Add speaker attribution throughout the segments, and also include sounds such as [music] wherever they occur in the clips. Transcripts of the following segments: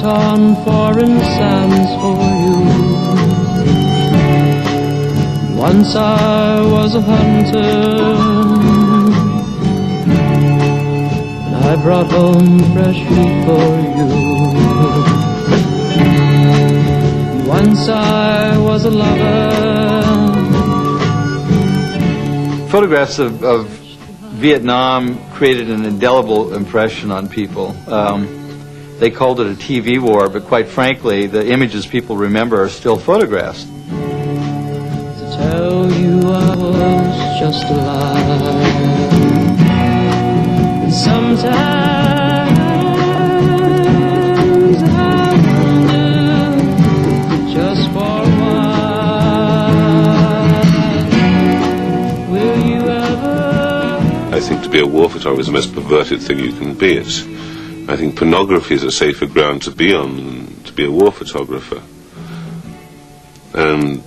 Speaker 1: On foreign sands for you. Once I was a hunter, and I brought home fresh meat for you. Once I was a lover.
Speaker 2: Photographs of, of Vietnam created an indelible impression on people. Um, they called it a TV war, but quite frankly, the images people remember are still photographs.
Speaker 1: to tell you I was just a lie. And sometimes I wonder just for a while, will you ever?
Speaker 3: I think to be a war photographer is the most perverted thing you can be. It's, I think pornography is a safer ground to be on than to be a war photographer. And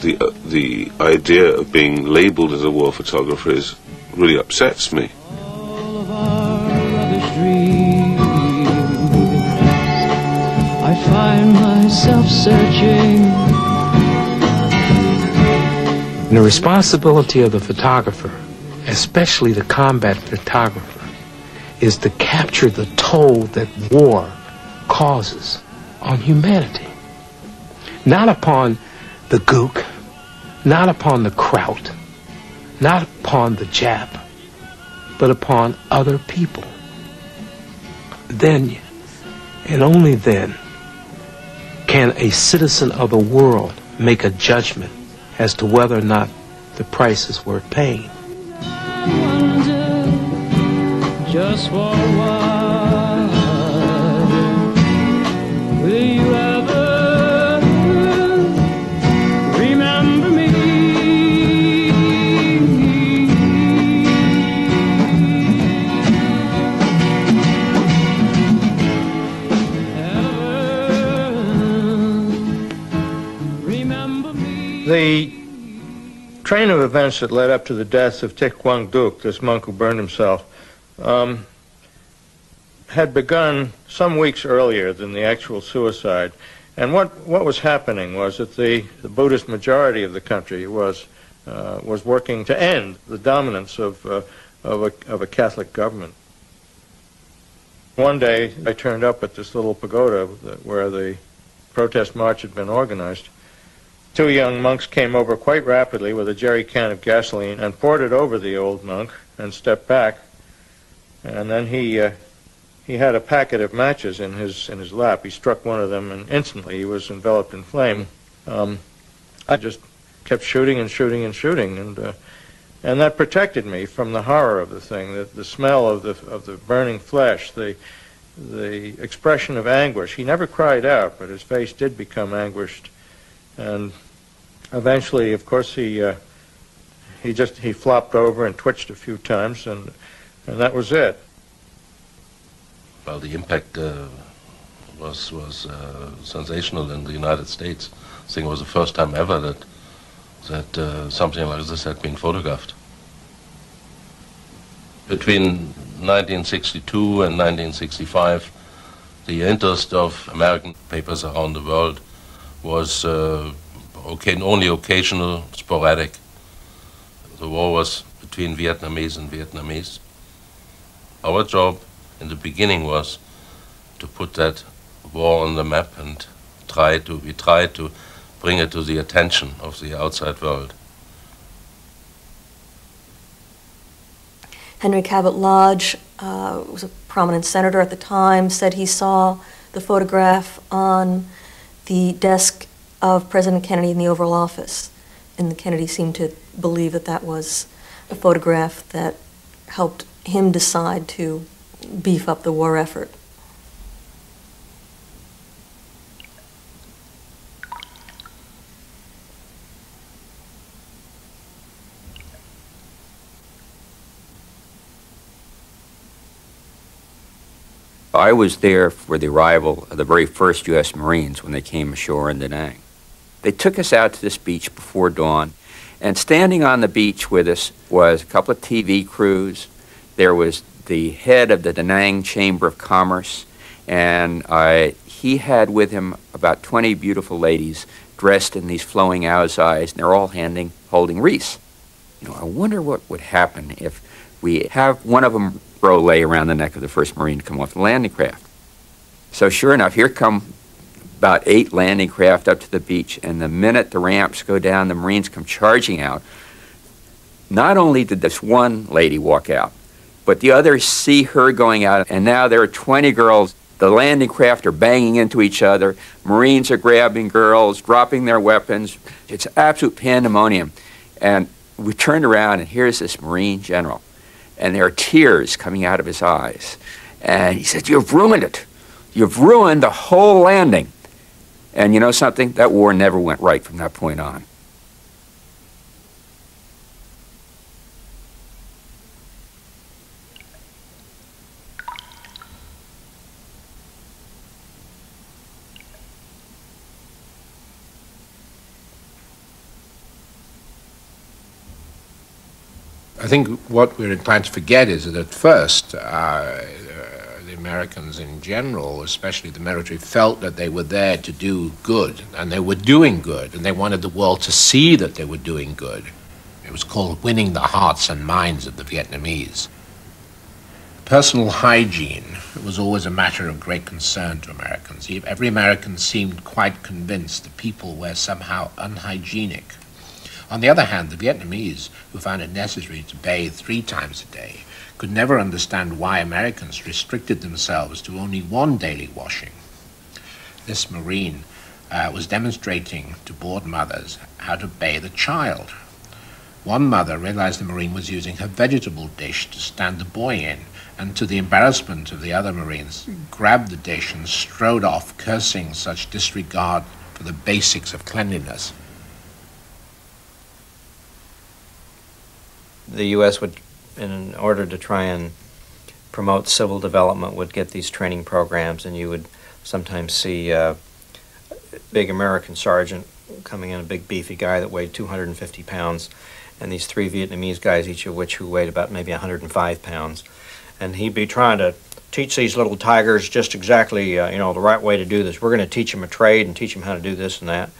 Speaker 3: the uh, the idea of being labelled as a war photographer is really upsets me.
Speaker 1: all of our. I find myself searching.
Speaker 4: The responsibility of the photographer, especially the combat photographer, is to capture the toll that war causes on humanity. Not upon the Gook, not upon the Kraut, not upon the Jap, but upon other people. Then, and only then, can a citizen of the world make a judgment as to whether or not the price is worth paying.
Speaker 1: Just for a while. Will you ever remember me? Remember me?
Speaker 5: The train of events that led up to the death of Thich Quang Duc, this monk who burned himself, um, had begun some weeks earlier than the actual suicide. And what, what was happening was that the, the Buddhist majority of the country was, uh, was working to end the dominance of, uh, of, a, of a Catholic government. One day, I turned up at this little pagoda where the protest march had been organized. Two young monks came over quite rapidly with a jerry can of gasoline and poured it over the old monk and stepped back. And then he uh, he had a packet of matches in his in his lap. He struck one of them, and instantly he was enveloped in flame. Um, I just kept shooting and shooting and shooting, and uh, and that protected me from the horror of the thing, the, the smell of the of the burning flesh, the the expression of anguish. He never cried out, but his face did become anguished, and eventually, of course, he uh, he just he flopped over and twitched a few times, and and that was it.
Speaker 6: Well, the impact uh, was was uh, sensational in the United States. I think it was the first time ever that that uh, something like this had been photographed. Between 1962 and 1965, the interest of American papers around the world was uh, okay, only occasional, sporadic. The war was between Vietnamese and Vietnamese. Our job in the beginning was to put that war on the map and try to we tried to bring it to the attention of the outside world.
Speaker 7: Henry Cabot Lodge uh, was a prominent senator at the time, said he saw the photograph on the desk of President Kennedy in the Oval Office. And Kennedy seemed to believe that that was a photograph that helped him decide to beef up the war effort.
Speaker 8: I was there for the arrival of the very first U.S. Marines when they came ashore in Da Nang. They took us out to this beach before dawn, And standing on the beach with us was a couple of TV crews. There was the head of the Da Nang Chamber of Commerce, and uh, he had with him about 20 beautiful ladies dressed in these flowing ao dais, and they're all handing, holding wreaths. You know, I wonder what would happen if we have one of them lay around the neck of the first Marine to come off the landing craft. So sure enough, here come about eight landing craft up to the beach, and the minute the ramps go down, the Marines come charging out. Not only did this one lady walk out, but the others see her going out, and now there are 20 girls. The landing craft are banging into each other. Marines are grabbing girls, dropping their weapons. It's absolute pandemonium. And we turned around, and here's this Marine general, and there are tears coming out of his eyes. And he said, You've ruined it. You've ruined the whole landing. And you know something? That war never went right from that point on.
Speaker 9: I think what we're inclined to forget is that at first, uh, the Americans in general, especially the military, felt that they were there to do good, and they were doing good, and they wanted the world to see that they were doing good. It was called winning the hearts and minds of the Vietnamese. Personal hygiene was always a matter of great concern to Americans. Every American seemed quite convinced that people were somehow unhygienic. On the other hand, the Vietnamese, who found it necessary to bathe three times a day, could never understand why Americans restricted themselves to only one daily washing. This Marine uh, was demonstrating to bored mothers how to bathe a child. One mother realized the Marine was using her vegetable dish to stand the boy in, and to the embarrassment of the other Marines, grabbed the dish and strode off, cursing such disregard for the basics of cleanliness.
Speaker 10: The U.S. would in order to try and promote civil development would get these training programs and you would sometimes see a big American sergeant coming in, a big beefy guy that weighed 250 pounds, and these three Vietnamese guys, each of which who weighed about maybe 105 pounds. And he'd be trying to teach these little tigers just exactly, uh, you know, the right way to do this. We're going to teach them a trade and teach them how to do this and that.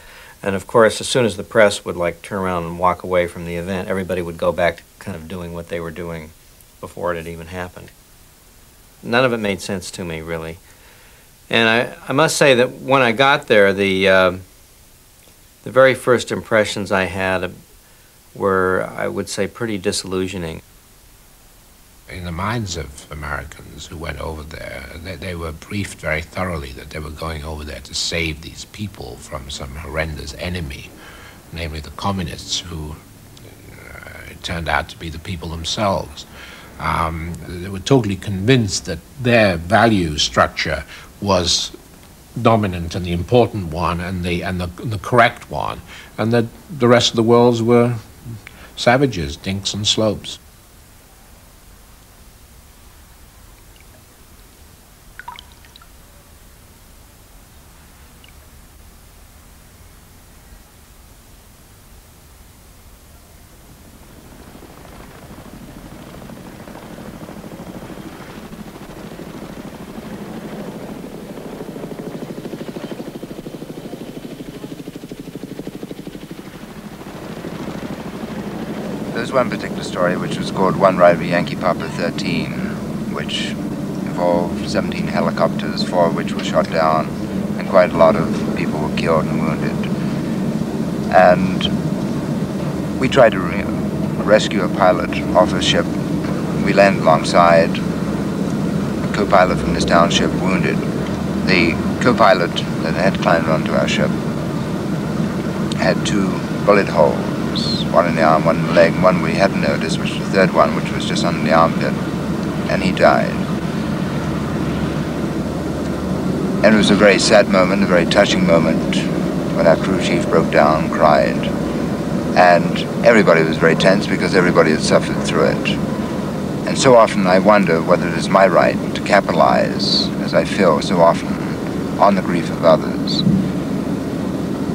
Speaker 10: And of course, as soon as the press would like turn around and walk away from the event, everybody would go back to kind of doing what they were doing before it had even happened. None of it made sense to me, really. And I, I must say that when I got there, the, uh, the very first impressions I had were, I would say, pretty disillusioning
Speaker 9: in the minds of Americans who went over there, they, they, were briefed very thoroughly that they were going over there to save these people from some horrendous enemy, namely the communists, who uh, turned out to be the people themselves. Um, they were totally convinced that their value structure was dominant and the important one and the and the, the correct one, and that the rest of the worlds were savages, dinks and slopes.
Speaker 11: one particular story which was called One Ride with Yankee Papa 13, which involved 17 helicopters, four of which were shot down, and quite a lot of people were killed and wounded. And we tried to re rescue a pilot off a ship. We landed alongside a co-pilot from this township wounded. The co-pilot that had climbed onto our ship had two bullet holes one in the arm, one in the leg, one we hadn't noticed, which third one, which was just under the armpit. And he died. And it was a very sad moment, a very touching moment, when our crew chief broke down and cried. And everybody was very tense because everybody had suffered through it. And so often I wonder whether it is my right to capitalize, as I feel so often, on the grief of others.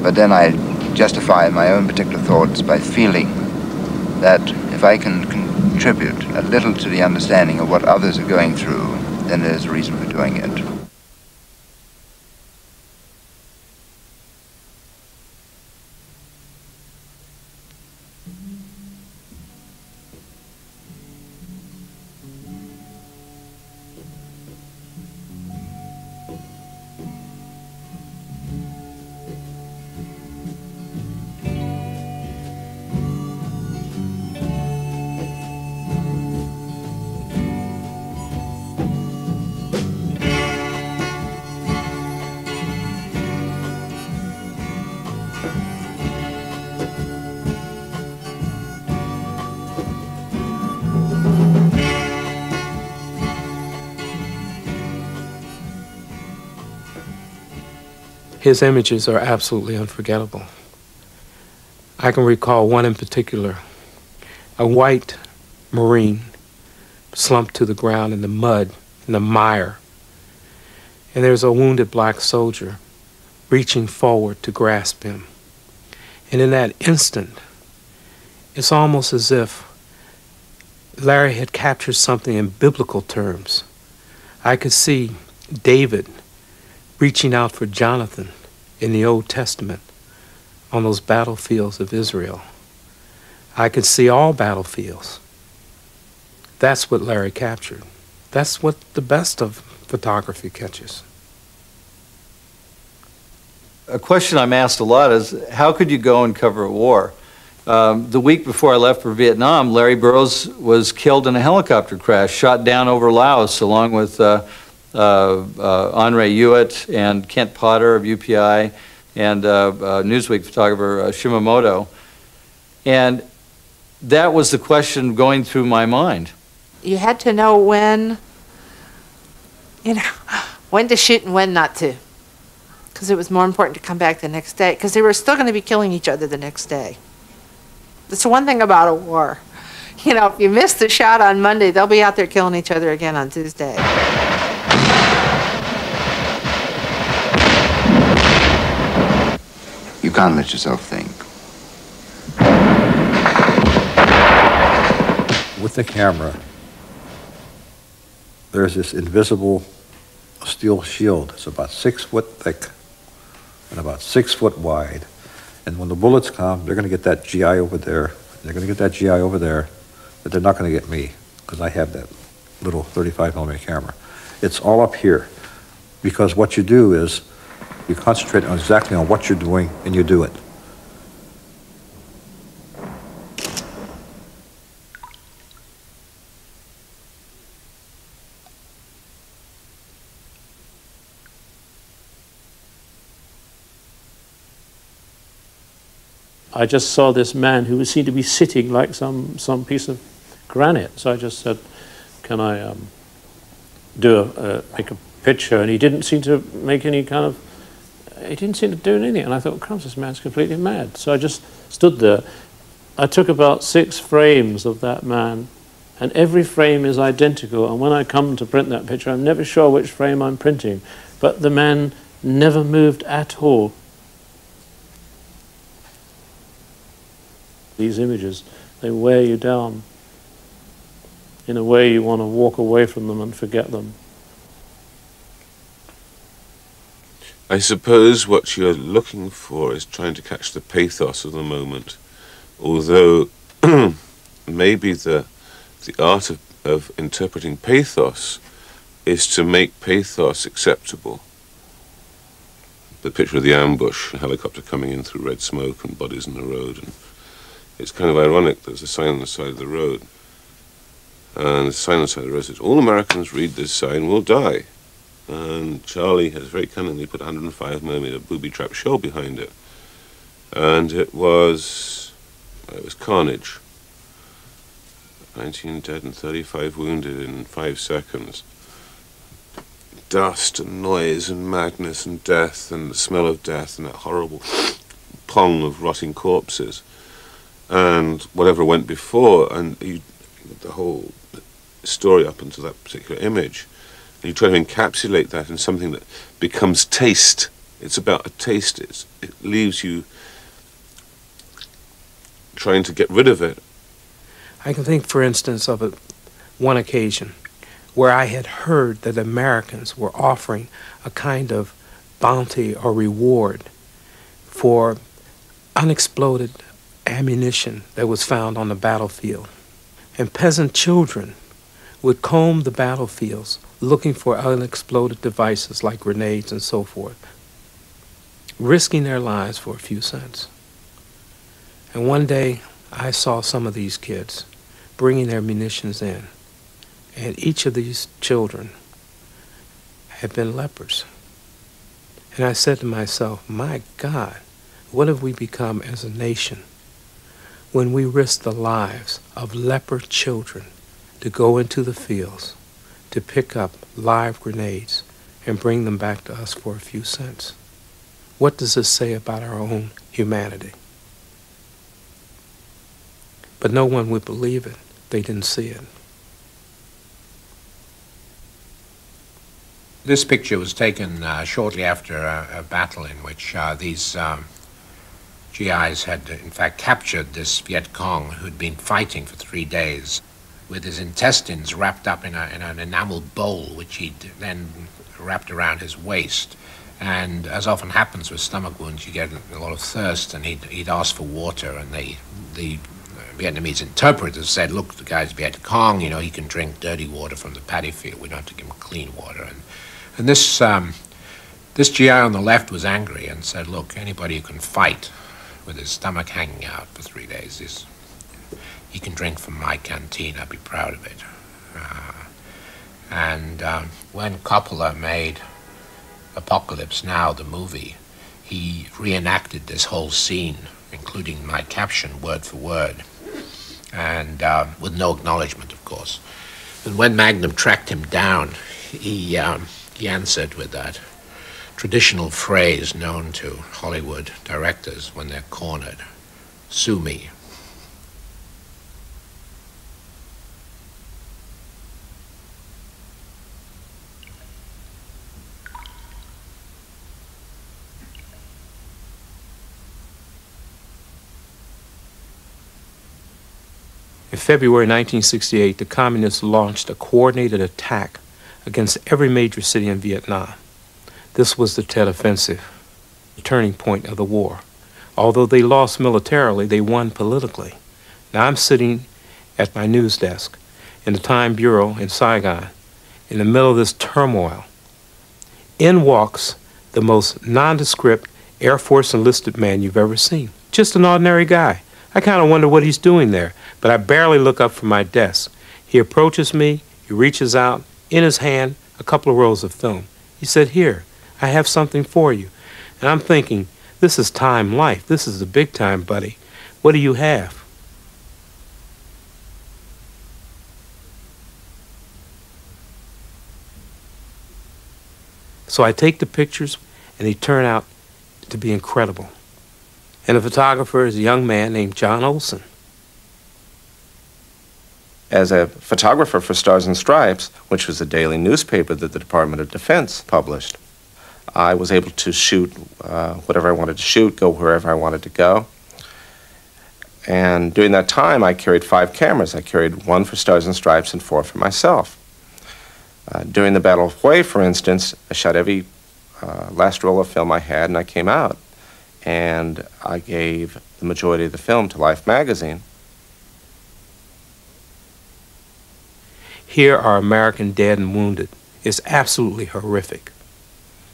Speaker 11: But then I justify my own particular thoughts by feeling that if I can contribute a little to the understanding of what others are going through, then there's a reason for doing it.
Speaker 4: His images are absolutely unforgettable. I can recall one in particular a white Marine slumped to the ground in the mud, in the mire. And there's a wounded black soldier reaching forward to grasp him. And in that instant, it's almost as if Larry had captured something in biblical terms. I could see David reaching out for Jonathan in the Old Testament on those battlefields of Israel. I could see all battlefields. That's what Larry captured. That's what the best of photography catches.
Speaker 2: A question I'm asked a lot is how could you go and cover a war? Um, the week before I left for Vietnam, Larry Burrows was killed in a helicopter crash, shot down over Laos, along with uh, uh, uh, Henri Huet and Kent Potter of UPI and uh, Newsweek photographer Shimamoto. And that was the question going through my mind.
Speaker 12: You had to know when, you know, [sighs] when to shoot and when not to. Because it was more important to come back the next day, because they were still going to be killing each other the next day. That's the one thing about a war. [laughs] You know, if you miss the shot on Monday, they'll be out there killing each other again on Tuesday.
Speaker 11: You can't let yourself think.
Speaker 13: With the camera, there's this invisible steel shield. It's about six foot thick and about six foot wide. And when the bullets come, they're going to get that GI over there. They're going to get that GI over there, but they're not going to get me because I have that little 35 millimeter camera. It's all up here because what you do is you concentrate on exactly on what you're doing and you do it.
Speaker 14: I just saw this man who seemed to be sitting like some, some piece of granite. So I just said, can I um, do a, uh, make a picture? And he didn't seem to make any kind of he didn't seem to do anything. And I thought, crumbs, this man's completely mad. So I just stood there. I took about six frames of that man, and every frame is identical. And when I come to print that picture, I'm never sure which frame I'm printing. But the man never moved at all. These images, they wear you down. In a way, you want to walk away from them and forget them.
Speaker 3: I suppose what you're looking for is trying to catch the pathos of the moment, although [clears throat] maybe the the art of, of interpreting pathos is to make pathos acceptable. The picture of the ambush, a helicopter coming in through red smoke and bodies in the road, and it's kind of ironic. There's a sign on the side of the road, and the sign on the side of the road says, "All Americans read this sign will die." And Charlie has very cunningly put 105 millimeter booby trap shell behind it, and it was uh, it was carnage. 19 dead and 35 wounded in five seconds. Dust and noise and madness and death and the smell of death and that horrible pong of rotting corpses and whatever went before and the whole story up until that particular image you try to encapsulate that in something that becomes taste. It's about a taste. It's, it leaves you trying to get rid of it
Speaker 4: I can think, for instance, of a, one occasion where I had heard that Americans were offering a kind of bounty or reward for unexploded ammunition that was found on the battlefield. And peasant children would comb the battlefields looking for unexploded devices like grenades and so forth, risking their lives for a few cents. And one day I saw some of these kids bringing their munitions in, and each of these children had been lepers. And I said to myself, my God, what have we become as a nation when we risk the lives of leper children to go into the fields to pick up live grenades and bring them back to us for a few cents? What does this say about our own humanity? But no one would believe it. They didn't see it.
Speaker 9: This picture was taken uh, shortly after a, a, battle in which uh, these um, GIs had, in fact, captured this Viet Cong who'd been fighting for three days with his intestines wrapped up in, a, in an enamel bowl, which he'd then wrapped around his waist. And as often happens with stomach wounds, you get a lot of thirst, and he'd, he'd ask for water, and they, the Vietnamese interpreters said, look, the guy's Viet Cong, you know, he can drink dirty water from the paddy field. We don't have to give him clean water. And, and this, um, this GI on the left was angry and said, look, anybody who can fight with his stomach hanging out for three days is, he can drink from my canteen. I'd be proud of it. Uh, and um, when Coppola made Apocalypse Now, the movie, he reenacted this whole scene, including my caption word for word, and uh, with no acknowledgement, of course. And when Magnum tracked him down, he, um, he answered with that traditional phrase known to Hollywood directors when they're cornered sue me.
Speaker 4: February 1968, the communists launched a coordinated attack against every major city in Vietnam. This was the Tet Offensive, the turning point of the war. Although they lost militarily, they won politically. Now I'm sitting at my news desk in the Time Bureau in Saigon in the middle of this turmoil. In walks the most nondescript Air Force enlisted man you've ever seen. Just an ordinary guy. I kind of wonder what he's doing there, but I barely look up from my desk. He approaches me, he reaches out, in his hand, a couple of rolls of film. He said, Here, I have something for you. And I'm thinking, this is time life. This is the big time, buddy. What do you have? So I take the pictures, and they turn out to be incredible. And the photographer is a young man named John Olson.
Speaker 15: As a photographer for Stars and Stripes, which was a daily newspaper that the Department of Defense published, I was able to shoot uh, whatever I wanted to shoot, go wherever I wanted to go. And during that time, I carried five cameras. I carried one for Stars and Stripes and four for myself. Uh, during the Battle of Hue, for instance, I shot every uh, last roll of film I had, and I came out and I gave the majority of the film to Life magazine.
Speaker 4: Here are American dead and wounded. It's absolutely horrific.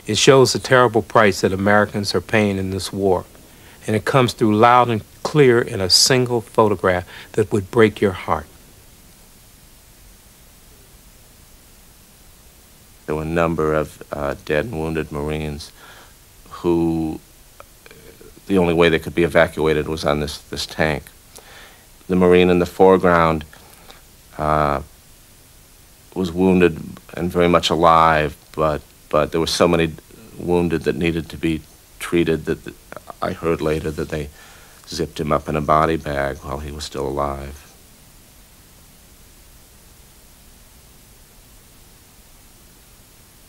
Speaker 4: It shows the terrible price that Americans are paying in this war. And it comes through loud and clear in a single photograph that would break your heart.
Speaker 15: There were a number of uh, dead and wounded Marines who the only way they could be evacuated was on this, this tank. The Marine in the foreground uh, was wounded and very much alive, but, but there were so many wounded that needed to be treated that I heard later that they zipped him up in a body bag while he was still alive.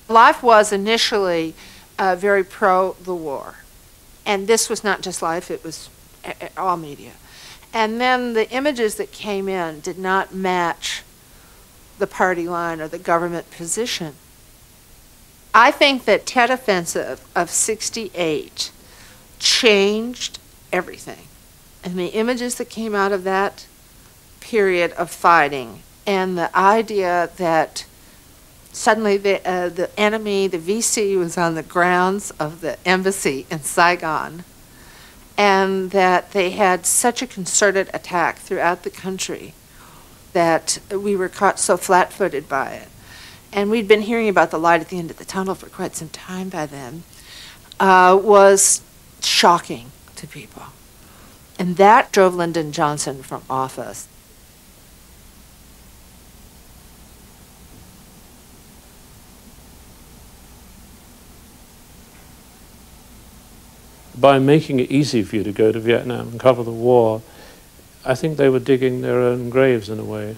Speaker 12: Life was initially uh, very pro the war and this was not just life, it was all media. And then the images that came in did not match the party line or the government position. I think that Tet Offensive of 68 changed everything. And the images that came out of that period of fighting and the idea that suddenly the, uh, the enemy, the VC, was on the grounds of the embassy in Saigon, and that they had such a concerted attack throughout the country that we were caught so flat footed by it. And we'd been hearing about the light at the end of the tunnel for quite some time by then, uh, was shocking to people. And that drove Lyndon Johnson from office.
Speaker 14: By making it easy for you to go to Vietnam and cover the war, I think they were digging their own graves in a way,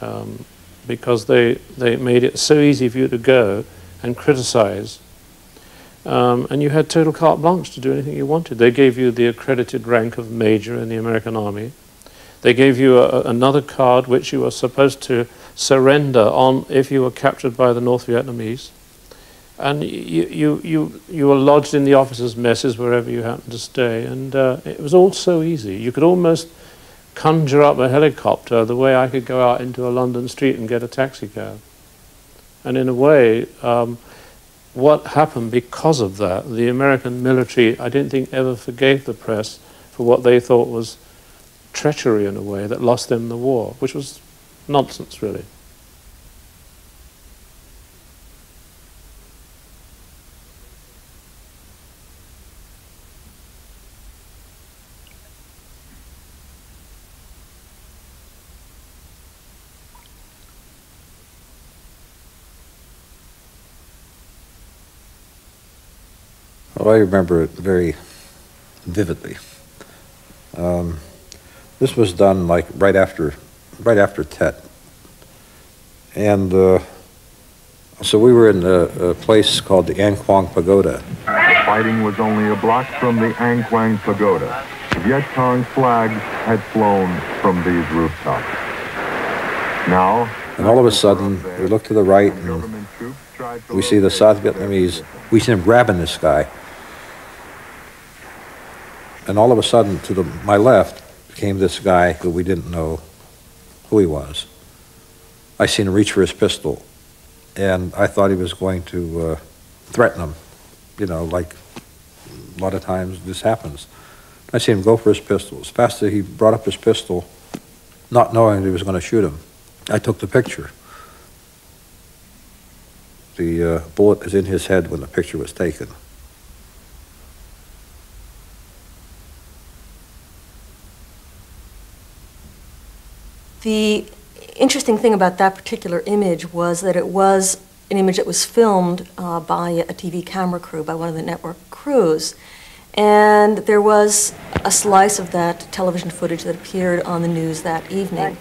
Speaker 14: um, because they they made it so easy for you to go and criticize, um, and you had total carte blanche to do anything you wanted. They gave you the accredited rank of major in the American Army. They gave you a, another card which you were supposed to surrender on if you were captured by the North Vietnamese and you, you, you, you were lodged in the officers' messes wherever you happened to stay, and uh, it was all so easy. You could almost conjure up a helicopter the way I could go out into a London street and get a taxi cab. And in a way, um, what happened because of that, the American military, I don't think ever forgave the press for what they thought was treachery in a way that lost them the war, which was nonsense, really.
Speaker 13: I remember it very vividly. Um, this was done like right after, right after Tet, and uh, so we were in a, a, place called the An Quang Pagoda.
Speaker 16: The fighting was only a block from the An Quang Pagoda. Viet Cong flags had flown from these rooftops. Now,
Speaker 13: and all of a sudden, we look to the right and we see the South Vietnamese. We see them grabbing this guy and all of a sudden, to the, my left came this guy who we didn't know who he was. I seen him reach for his pistol, and I thought he was going to uh, threaten him. You know, like a lot of times this happens. I seen him go for his pistol. As fast as he brought up his pistol, not knowing he was going to shoot him, I took the picture. The uh, bullet is in his head when the picture was taken.
Speaker 7: The interesting thing about that particular image was that it was an image that was filmed uh, by a TV camera crew, by one of the network crews. And there was a slice of that television footage that appeared on the news that evening.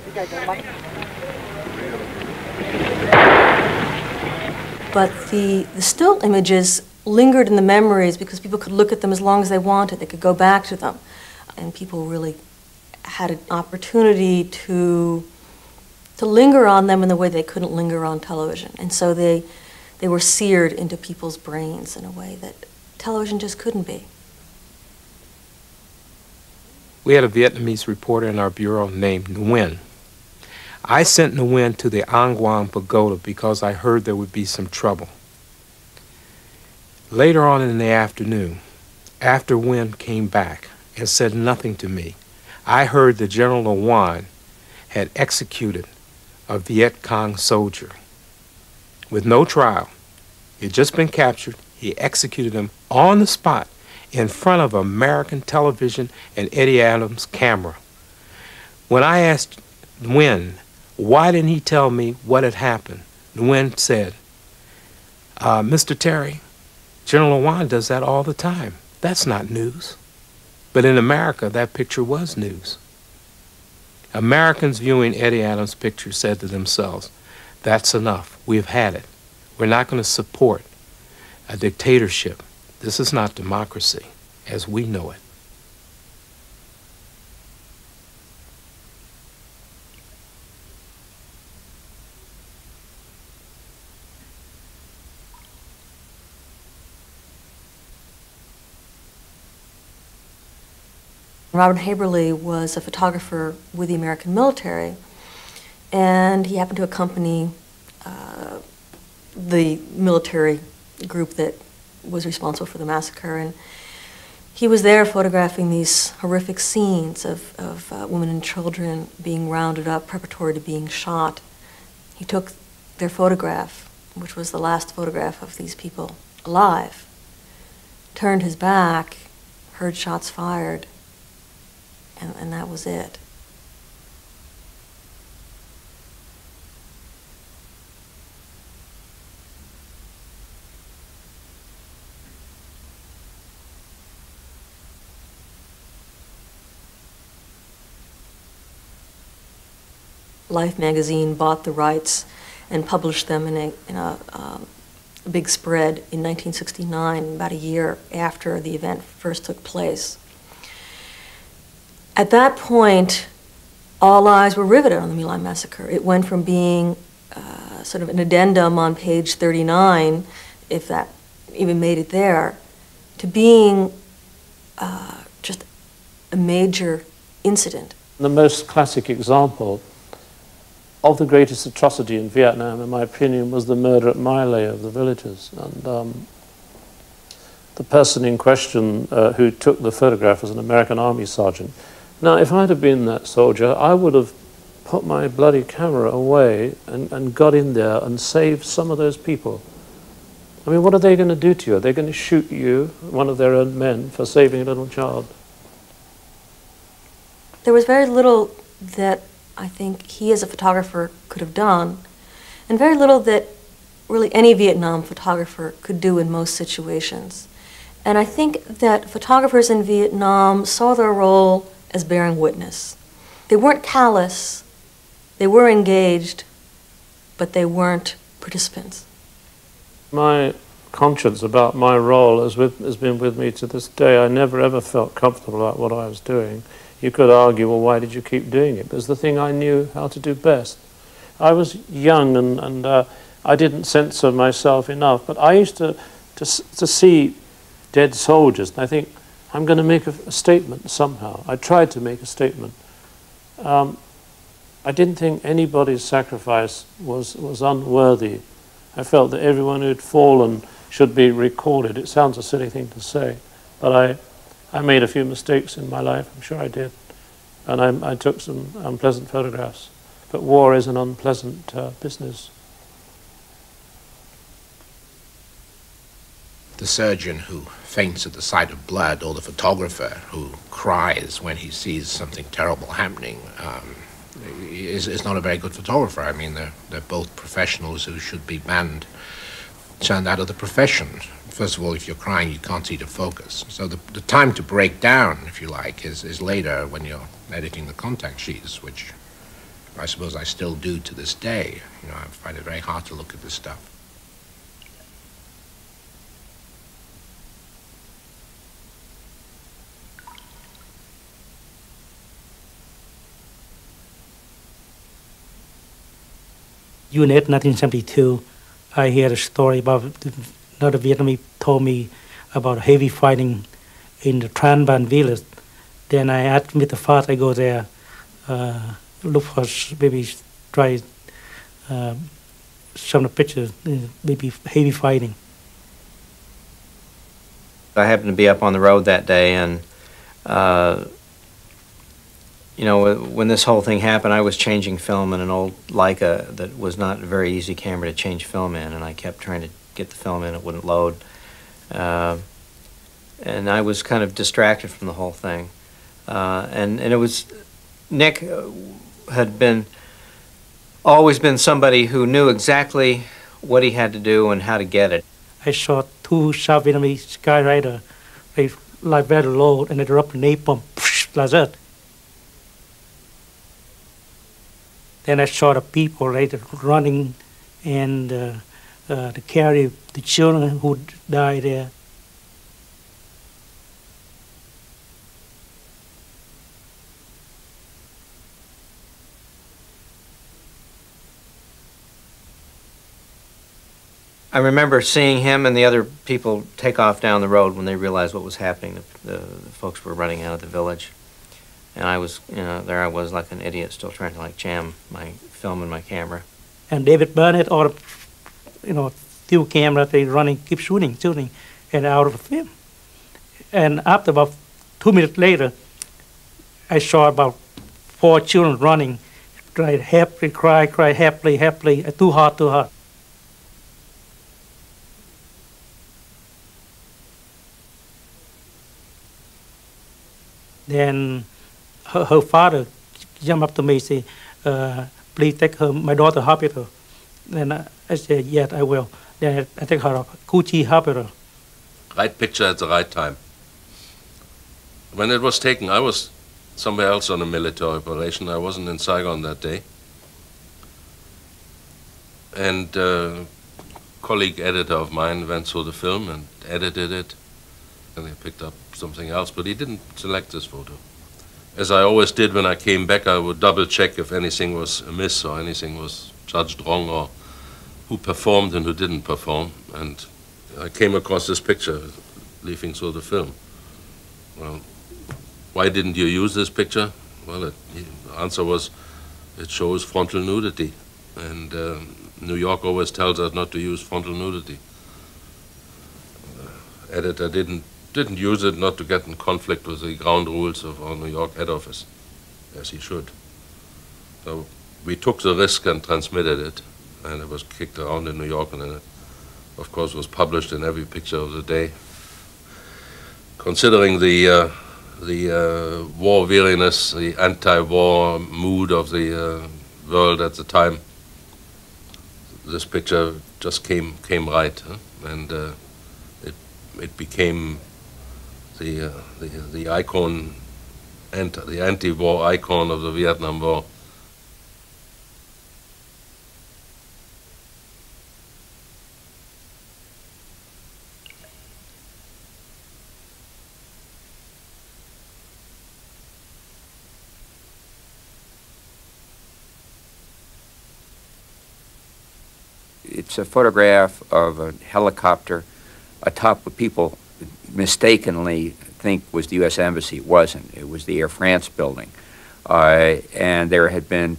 Speaker 7: But the, the still images lingered in the memories because people could look at them as long as they wanted. They could go back to them. And people really had an opportunity to to linger on them in the way they couldn't linger on television. And so they they were seared into people's brains in a way that television just couldn't be.
Speaker 4: We had a Vietnamese reporter in our bureau named Nguyen. I sent Nguyen to the An Pagoda because I heard there would be some trouble. Later on in the afternoon, after Nguyen came back and said nothing to me, I heard that General Nguyen had executed a Viet Cong soldier with no trial. He had just been captured. He executed him on the spot in front of American television and Eddie Adams' camera. When I asked Nguyen, why didn't he tell me what had happened? Nguyen said, uh, Mr. Terry, General Nguyen does that all the time. That's not news. But in America, that picture was news. Americans viewing Eddie Adams' picture said to themselves, that's enough. We've had it. We're not going to support a dictatorship. This is not democracy as we know it.
Speaker 7: Robert Haeberle was a photographer with the American military, and he happened to accompany uh, the military group that was responsible for the massacre. And he was there photographing these horrific scenes of, of uh, women and children being rounded up preparatory to being shot. He took their photograph, which was the last photograph of these people alive, turned his back, heard shots fired, and, and that was it. Life magazine bought the rights and published them in a, in a, um, big spread in 1969, about a year after the event first took place. At that point, all eyes were riveted on the My Lai massacre. It went from being uh, sort of an addendum on page 39, if that even made it there, to being uh, just a major incident.
Speaker 14: The most classic example of the greatest atrocity in Vietnam, in my opinion, was the murder at My Lai of the villagers. And um, the person in question uh, who took the photograph was an American Army sergeant. Now, if I'd have been that soldier, I would have put my bloody camera away and, and got in there and saved some of those people. I mean, what are they going to do to you? Are they going to shoot you, one of their own men, for saving a little child?
Speaker 7: There was very little that I think he as a photographer could have done, and very little that really any Vietnam photographer could do in most situations. And I think that photographers in Vietnam saw their role as bearing witness. They weren't callous, they were engaged, but they weren't participants.
Speaker 14: My conscience about my role has, with, has been with me to this day. I never ever felt comfortable about what I was doing. You could argue, well, why did you keep doing it? Was the thing I knew how to do best. I was young and, and uh, I didn't censor myself enough, but I used to, to, to see dead soldiers, and I think, I'm going to make a, a statement somehow. I tried to make a statement. Um, I didn't think anybody's sacrifice was, was unworthy. I felt that everyone who'd fallen should be recorded. It sounds a silly thing to say, but I, I made a few mistakes in my life, I'm sure I did. And I, I took some unpleasant photographs. But war is an unpleasant uh, business.
Speaker 9: The surgeon who faints at the sight of blood, or the photographer who cries when he sees something terrible happening, um, is, is not a very good photographer. I mean, they're, they're both professionals who should be banned, turned out of the profession first of all, if you're crying, you can't see the focus. So the, the time to break down, if you like, is, is later when you're editing the contact sheets, which I suppose I still do to this day. You know, I find it very hard to look at this stuff.
Speaker 17: Unit 1972, I hear a story about another Vietnamese told me about heavy fighting in the Trang Bang village. Then I asked Mr. Faas, I go there, uh, look for maybe try uh, some of the pictures, uh, maybe heavy fighting.
Speaker 10: I happened to be up on the road that day, and uh, you know, when this whole thing happened, I was changing film in an old Leica that was not a very easy camera to change film in, and I kept trying to get the film in, it wouldn't load. Uh, and I was kind of distracted from the whole thing. Uh, and, and it was, Nick uh, had been, always been somebody who knew exactly what he had to do and how to get it.
Speaker 17: I shot two South Vietnamese Skyraider, they like very low, and they dropped napalm, like that. Then I saw the people right, running and uh, uh, to carry the children who died there.
Speaker 10: I remember seeing him and the other people take off down the road when they realized what was happening. The, the, the folks were running out of the village. And I was, you know, there I was like an idiot, still trying to like jam my film in my camera.
Speaker 17: And David Burnett or, you know, few camera, they running, keep shooting, shooting, and out of film. And after about two minutes later, I saw about four children running, cried happily, cry, cry happily, happily, uh, too hot, too hot. Then her, her father jumped up to me and said, uh, please take her, my daughter hospital. Then I, said, yes, I will. Then I, take her to Cu Chi hospital.
Speaker 6: Right picture at the right time. When it was taken, I was somewhere else on a military operation. I wasn't in Saigon that day. And a colleague editor of mine went through the film and edited it. And he picked up something else, but he didn't select this photo. As I always did when I came back, I would double check if anything was amiss or anything was judged wrong or who performed and who didn't perform. And I came across this picture leafing through the film. Well, why didn't you use this picture? Well, it, the answer was it shows frontal nudity. And um, New York always tells us not to use frontal nudity. Uh, editor didn't didn't use it not to get in conflict with the ground rules of our New York head office, as he should. So we took the risk and transmitted it, and it was kicked around in New York, and it, of course, was published in every picture of the day. Considering the uh, the uh, war weariness, the anti-war mood of the uh, world at the time, this picture just came came right, huh? and uh, it it became the, uh, the, the icon, anti, the anti-war icon of the Vietnam War.
Speaker 8: It's a photograph of a helicopter atop of people mistakenly think was the U.S. Embassy. It wasn't. It was the Air France building. Uh, and there had been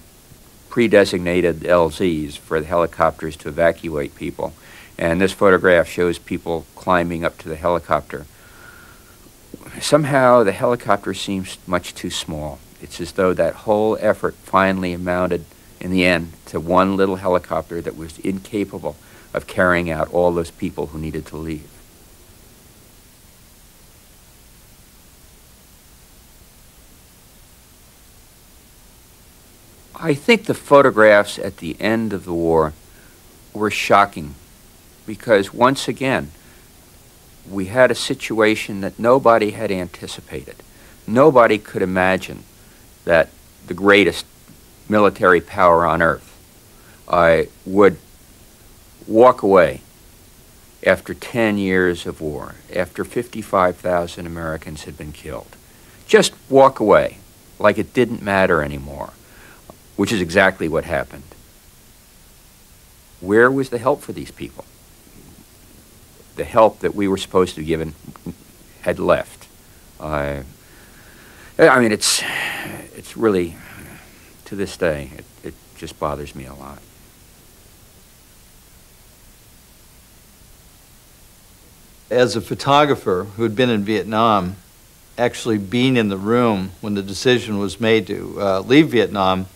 Speaker 8: pre-designated LZs for the helicopters to evacuate people. And this photograph shows people climbing up to the helicopter. Somehow the helicopter seems much too small. It's as though that whole effort finally amounted in the end to one little helicopter that was incapable of carrying out all those people who needed to leave. I think the photographs at the end of the war were shocking because once again, we had a situation that nobody had anticipated. Nobody could imagine that the greatest military power on earth uh, would walk away after 10 years of war, after 55,000 Americans had been killed. Just walk away like it didn't matter anymore which is exactly what happened. Where was the help for these people? The help that we were supposed to have given had left. Uh, I mean, it's, it's really, to this day, it, it just bothers me a lot.
Speaker 2: As a photographer who had been in Vietnam, actually being in the room when the decision was made to uh, leave Vietnam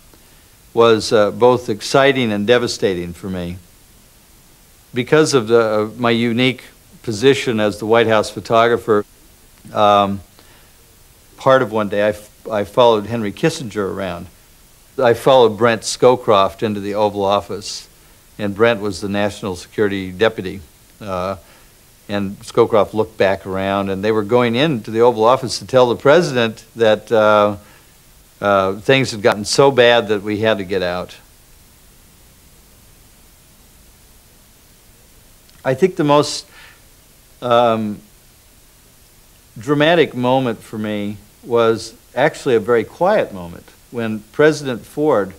Speaker 2: was uh, both exciting and devastating for me. Because of the, my unique position as the White House photographer, um, part of one day I, followed Henry Kissinger around. I followed Brent Scowcroft into the Oval Office, and Brent was the national security deputy. Uh, and Scowcroft looked back around, and they were going into the Oval Office to tell the president that uh, uh, things had gotten so bad that we had to get out. I think the most um, dramatic moment for me was actually a very quiet moment when President Ford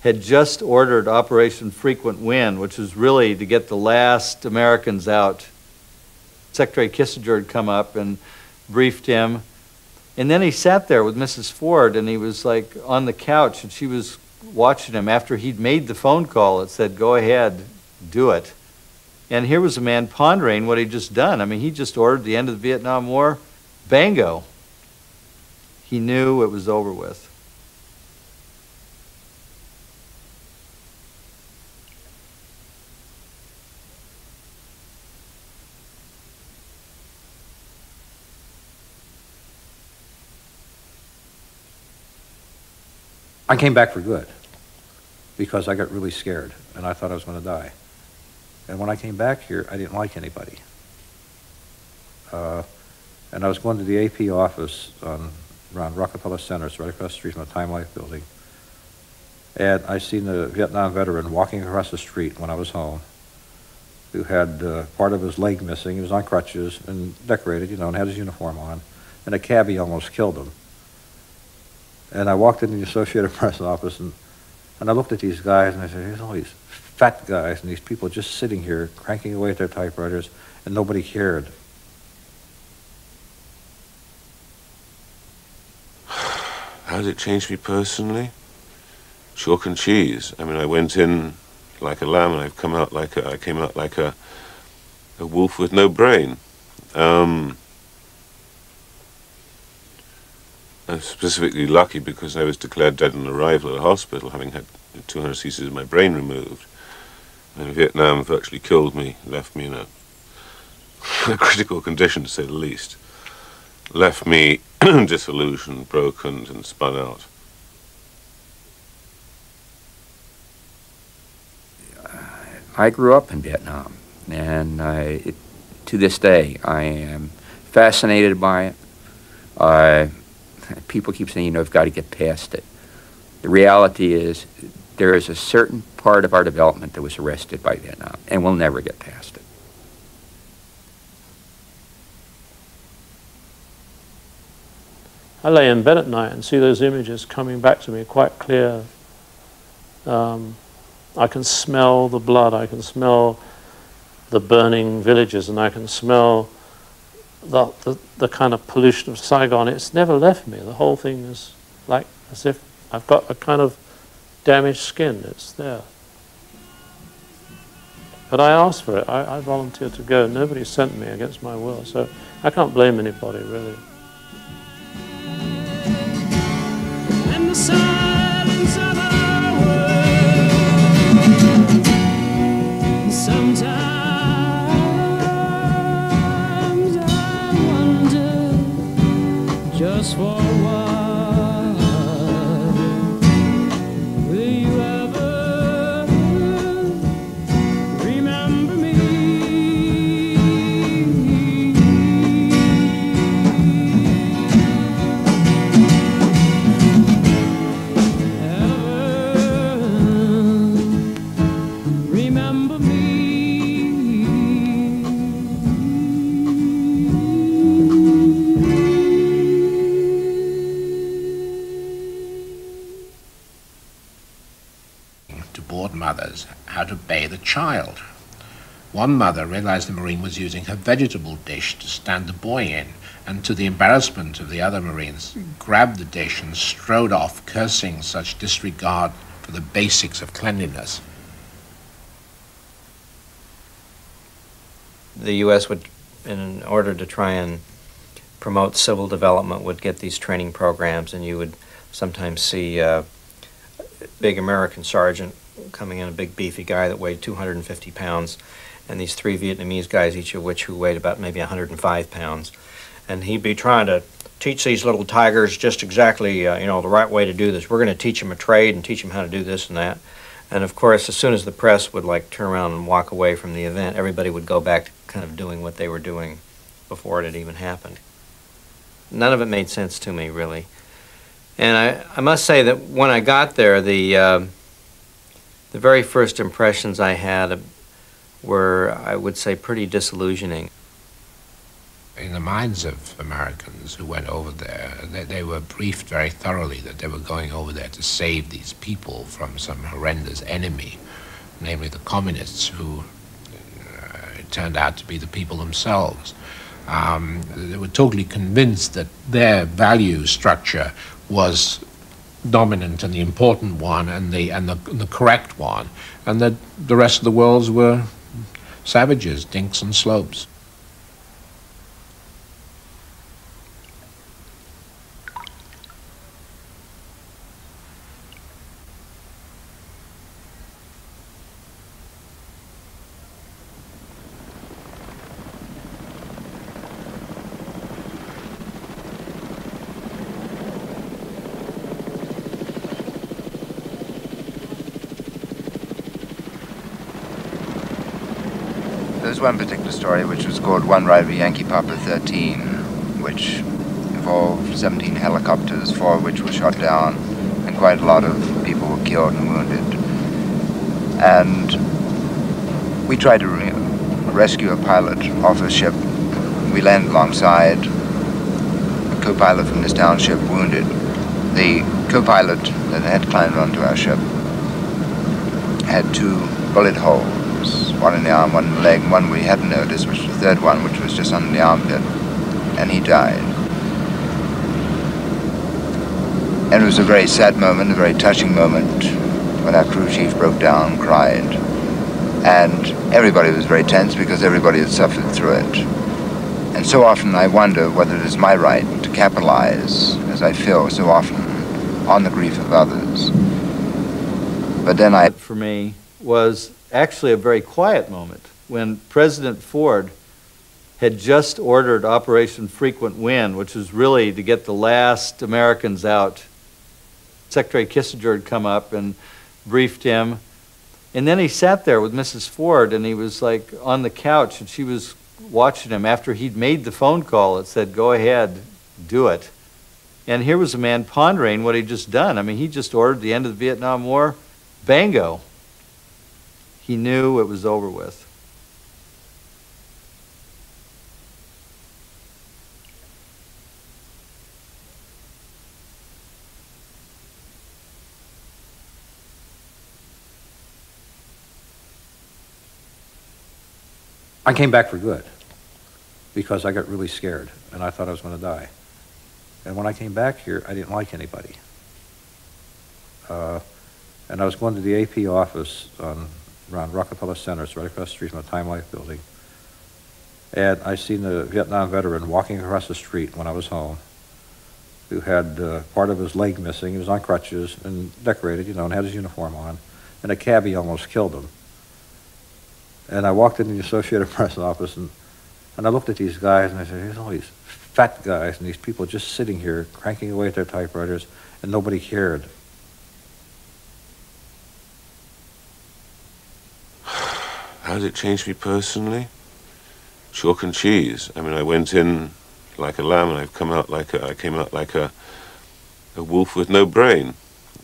Speaker 2: had just ordered Operation Frequent Wind, which was really to get the last Americans out. Secretary Kissinger had come up and briefed him And then he sat there with Mrs. Ford and he was like on the couch and she was watching him after he'd made the phone call that said, go ahead, do it. And here was a man pondering what he'd just done. I mean, he just ordered the end of the Vietnam War. Bango. He knew it was over with.
Speaker 13: I came back for good because I got really scared and I thought I was going to die. And when I came back here, I didn't like anybody. Uh, and I was going to the AP office on, around Rockefeller Center, it's right across the street from the Time Life building. And I seen a Vietnam veteran walking across the street when I was home who had uh, part of his leg missing. He was on crutches and decorated, you know, and had his uniform on. And a cabbie almost killed him. And I walked into the Associated [laughs] Press office and, and I looked at these guys and I said, here's all these fat guys and these people just sitting here cranking away at their typewriters and nobody cared. [sighs]
Speaker 3: How did it change me personally? Chalk and cheese. I mean, I went in like a lamb and I've come out like a, I came out like a, a wolf with no brain. Um, I'm specifically lucky because I was declared dead on arrival at a hospital, having had 200 cc's of my brain removed. And Vietnam virtually killed me, left me in a, [laughs] a critical condition, to say the least. Left me [clears throat] disillusioned, broken, and spun out.
Speaker 8: I grew up in Vietnam, and I, it, to this day, I am fascinated by it. Uh, people keep saying, you know, you've got to get past it. The reality is, there is a certain part of our development that was arrested by Vietnam, and we'll never get past it.
Speaker 14: I lay in bed at night and see those images coming back to me quite clear. Um, I can smell the blood, I can smell the burning villages, and I can smell the, the, the kind of pollution of Saigon. It's never left me. The whole thing is like as if I've got a kind of damaged skin. It's there. But I asked for it. I, I volunteered to go. Nobody sent me against my will. So I can't blame anybody, really.
Speaker 1: Just for
Speaker 9: child. One mother realized the Marine was using her vegetable dish to stand the boy in, and to the embarrassment of the other Marines, grabbed the dish and strode off, cursing such disregard for the basics of cleanliness.
Speaker 10: the U.S. would, in order to try and promote civil development, would get these training programs, and you would sometimes see a big American sergeant coming in, a big beefy guy that weighed 250 pounds, and these three Vietnamese guys, each of which who weighed about maybe 105 pounds, and he'd be trying to teach these little tigers just exactly, uh, you know, the right way to do this. We're going to teach them a trade and teach them how to do this and that. And of course, as soon as the press would like turn around and walk away from the event, everybody would go back to kind of doing what they were doing before it had even happened. None of it made sense to me, really. And I, I must say that when I got there, the, uh, the very first impressions I had were, I would say, pretty disillusioning.
Speaker 9: In the minds of Americans who went over there, they, they were briefed very thoroughly that they were going over there to save these people from some horrendous enemy, namely the communists, who uh, turned out to be the people themselves. Um, they were totally convinced that their value structure was dominant and the important one and the and the, the correct one, and that the rest of the worlds were savages, dinks and slopes.
Speaker 11: There's one particular story which was called One Ride Yankee Papa 13, which involved 17 helicopters, four of which were shot down, and quite a lot of people were killed and wounded. And we tried to re- rescue a pilot off a ship. We landed alongside a co-pilot from this township wounded. The co-pilot that had climbed onto our ship had two bullet holes, one in the arm, one in the leg, one we hadn't noticed, which was the third one, which was just under the armpit, and he died. And it was a very sad moment, a very touching moment, when our crew chief broke down cried. And everybody was very tense because everybody had suffered through it. And so often I wonder whether it is my right to capitalize, as I feel so often, on the grief of others. But then I.
Speaker 2: For me, was actually a very quiet moment when President Ford had just ordered Operation Frequent Wind, which was really to get the last Americans out. Secretary Kissinger had come up and briefed him. And then he sat there with Mrs. Ford and he was like on the couch and she was watching him after he'd made the phone call that said, Go ahead, do it. And here was a man pondering what he'd just done. I mean, he just ordered the end of the Vietnam War. Bango. He knew it was over with.
Speaker 13: I came back for good because I got really scared and I thought I was going to die. And when I came back here, I didn't like anybody. Uh, and I was going to the AP office on, around Rockefeller Center, it's right across the street from the Time Life building. And I seen a Vietnam veteran walking across the street when I was home who had uh, part of his leg missing. He was on crutches and decorated, you know, and had his uniform on. And a cabbie almost killed him. And I walked into the Associated [laughs] Press office and, and I looked at these guys and I said, here's all these fat guys and these people just sitting here cranking away at their typewriters and nobody cared.
Speaker 3: How did it change me personally? Chalk and cheese. I mean, I went in like a lamb, and I've come out like a, I came out like a a wolf with no brain.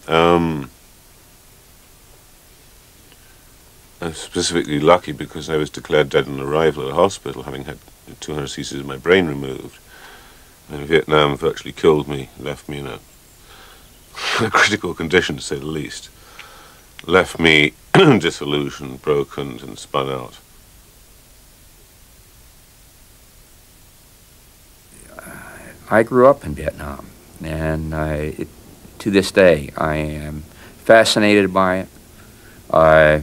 Speaker 3: Um, I'm specifically lucky because I was declared dead on arrival at a hospital, having had 200 cc's of my brain removed. And Vietnam virtually killed me, left me in a, [laughs] a critical condition, to say the least. Left me [clears throat] disillusioned, broken, and spun out.
Speaker 8: I grew up in Vietnam, and I, it, to this day, I am fascinated by it. Uh,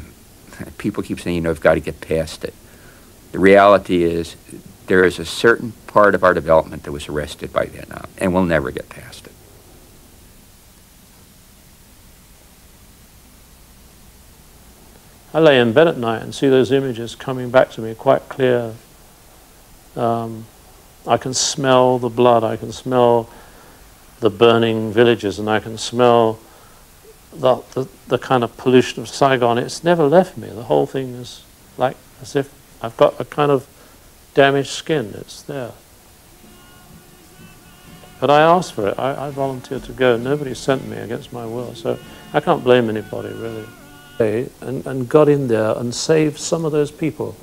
Speaker 8: people keep saying, you know, I've got to get past it. The reality is, there is a certain part of our development that was arrested by Vietnam, and we'll never get past it.
Speaker 14: I lay in bed at night and see those images coming back to me quite clear. Um, I can smell the blood, I can smell the burning villages, and I can smell the, the, the kind of pollution of Saigon. It's never left me. The whole thing is like as if I've got a kind of damaged skin. It's there. But I asked for it. I, I volunteered to go. Nobody sent me against my will. So I can't blame anybody, really. And, and got in there and saved some of those people.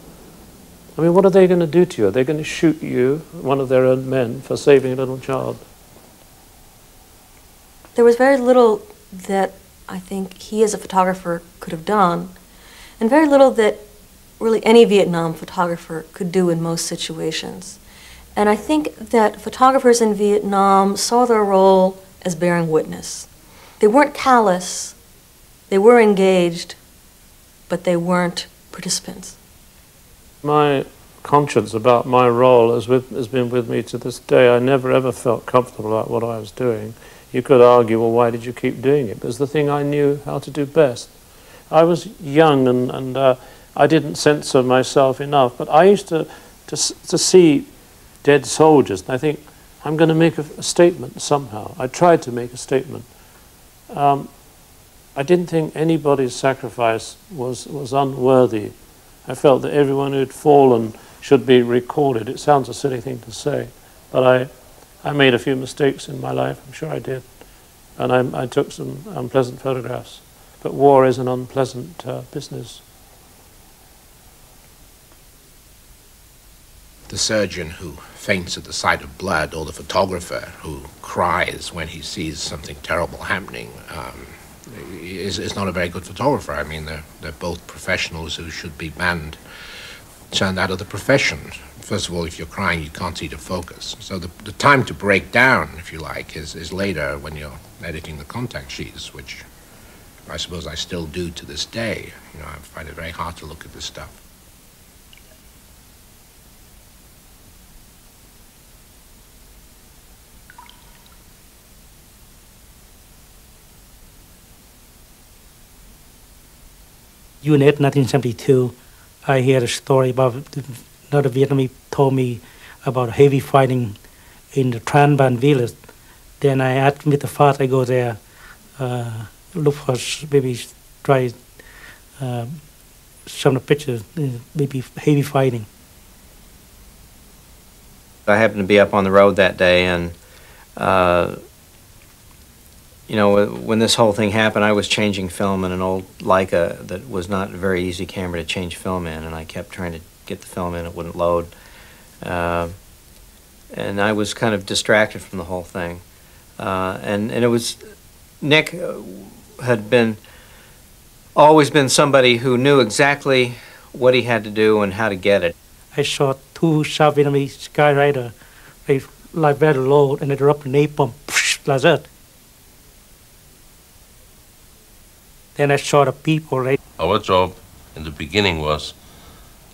Speaker 14: I mean, what are they going to do to you? Are they going to shoot you, one of their own men, for saving a little child?
Speaker 7: There was very little that I think he, as a photographer, could have done, and very little that really any Vietnam photographer could do in most situations. And I think that photographers in Vietnam saw their role as bearing witness. They weren't callous, they were engaged, but they weren't participants.
Speaker 14: My conscience about my role has, with, has been with me to this day. I never ever felt comfortable about what I was doing. You could argue, well, why did you keep doing it? But it's the thing I knew how to do best. I was young and, and uh, I didn't censor myself enough, but I used to, to, to see dead soldiers, and I think, I'm going to make a, a statement somehow. I tried to make a statement. Um, I didn't think anybody's sacrifice was, was unworthy. I felt that everyone who'd fallen should be recorded. It sounds a silly thing to say, but I, I made a few mistakes in my life, I'm sure I did. And I, I took some unpleasant photographs. But war is an unpleasant uh, business.
Speaker 9: The surgeon who faints at the sight of blood, or the photographer who cries when he sees something terrible happening, um, is, is not a very good photographer. I mean, they're, they're both professionals who should be banned, turned out of the profession. First of all, if you're crying, you can't see the focus. So the, the time to break down, if you like, is, is later when you're editing the contact sheets, which I suppose I still do to this day. You know, I find it very hard to look at this stuff.
Speaker 17: UNIT 1972, I heard a story about another Vietnamese told me about heavy fighting in the Trang Bang village. Then I asked Mr. Faas, I go there, uh, look for maybe try uh, some of the pictures, uh, maybe heavy fighting.
Speaker 10: I happened to be up on the road that day, and uh, you know, when this whole thing happened, I was changing film in an old Leica that was not a very easy camera to change film in, and I kept trying to get the film in, it wouldn't load. Uh, and I was kind of distracted from the whole thing. Uh, and, and it was, Nick uh, had been, always been somebody who knew exactly what he had to do and how to get it.
Speaker 17: I shot two South Vietnamese Skyraider, they like very low, and they dropped a napalm, like that. Then I saw the people, right?
Speaker 6: Our job in the beginning was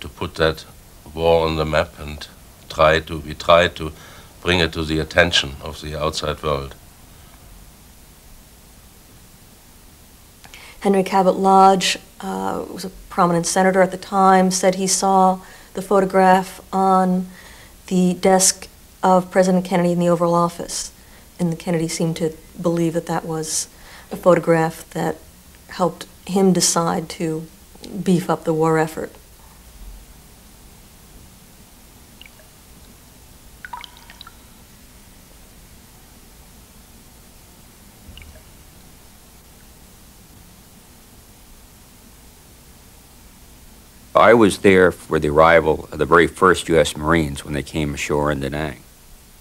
Speaker 6: to put that war on the map and try to, we tried to bring it to the attention of the outside world.
Speaker 7: Henry Cabot Lodge uh, was a prominent senator at the time, said he saw the photograph on the desk of President Kennedy in the Oval Office. And Kennedy seemed to believe that that was a photograph that helped him decide to beef up the war effort.
Speaker 8: I was there for the arrival of the very first U.S. Marines when they came ashore in Da Nang.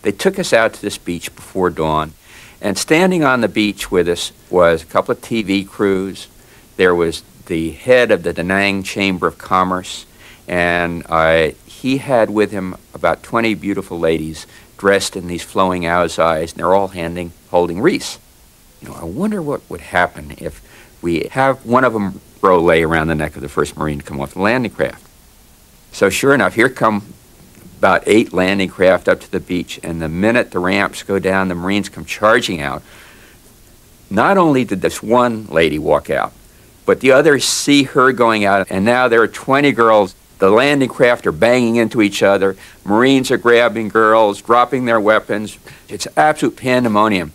Speaker 8: They took us out to this beach before dawn, and standing on the beach with us was a couple of TV crews. There was the head of the Da Nang Chamber of Commerce, and uh, he had with him about 20 beautiful ladies dressed in these flowing ao dais, and they're all handing, holding wreaths. You know, I wonder what would happen if we have one of them row lay around the neck of the first Marine to come off the landing craft. So sure enough, here come about eight landing craft up to the beach, and the minute the ramps go down, the Marines come charging out. Not only did this one lady walk out, but the others see her going out, and now there are 20 girls. The landing craft are banging into each other. Marines are grabbing girls, dropping their weapons. It's absolute pandemonium.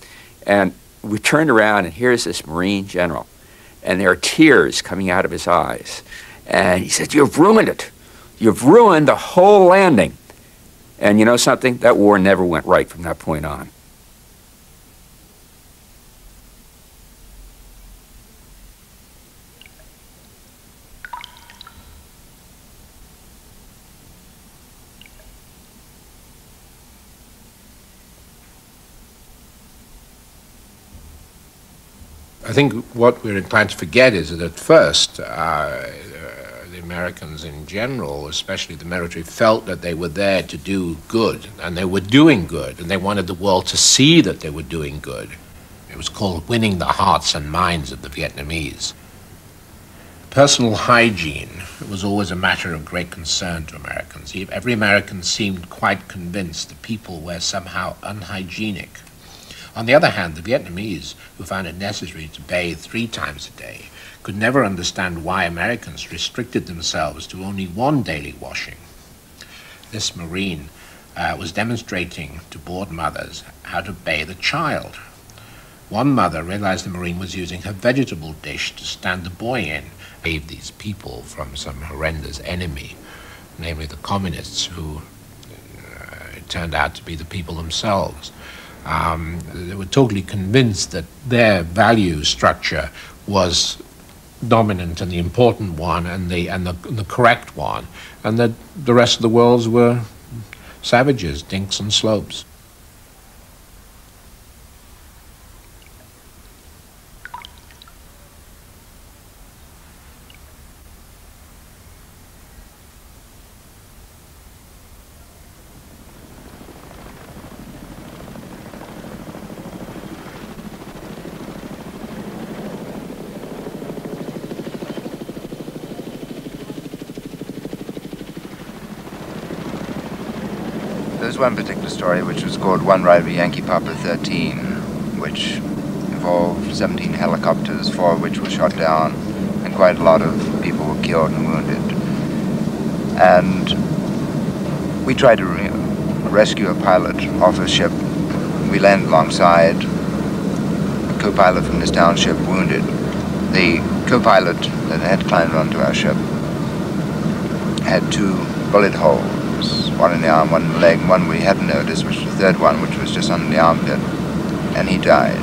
Speaker 8: And we turned around, and here's this Marine general, and there are tears coming out of his eyes. And he said, You've ruined it. You've ruined the whole landing. And you know something? That war never went right from that point on.
Speaker 9: I think what we're inclined to forget is that at first, uh, the Americans in general, especially the military, felt that they were there to do good, and they were doing good, and they wanted the world to see that they were doing good. It was called winning the hearts and minds of the Vietnamese. Personal hygiene was always a matter of great concern to Americans. Every American seemed quite convinced that people were somehow unhygienic. On the other hand, the Vietnamese, who found it necessary to bathe three times a day, could never understand why Americans restricted themselves to only one daily washing. This Marine uh, was demonstrating to bored mothers how to bathe a child. One mother realized the Marine was using her vegetable dish to stand the boy in, save these people from some horrendous enemy, namely the communists, who uh, turned out to be the people themselves. Um, they were totally convinced that their value structure was dominant and the important one and the and the, the correct one, and that the rest of the worlds were savages, dinks and slopes.
Speaker 11: There's one particular story which was called One Ride with Yankee Papa 13, which involved 17 helicopters, four of which were shot down, and quite a lot of people were killed and wounded. And we tried to re rescue a pilot off a ship. We landed alongside, a co-pilot from this township wounded. The co-pilot that had climbed onto our ship had two bullet holes one in the arm, one in the leg, one we hadn't noticed, which was the third one, which was just under the armpit, and he died.